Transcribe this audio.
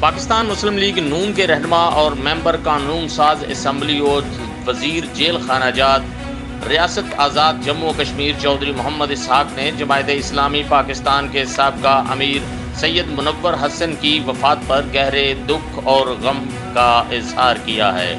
पाकिस्तान मुस्लिम league नून के रहनमा और member कानून साज असम्बली और वज़ीर जेल खानाजात रियासत आज़ाद जम्मू कश्मीर चौधरी मोहम्मद इसहाक ने जमायत इस्लामी पाकिस्तान के सबका अमीर सैयद मुनवर हसन की वफात पर गहरे दुख और गम का इजहार किया है।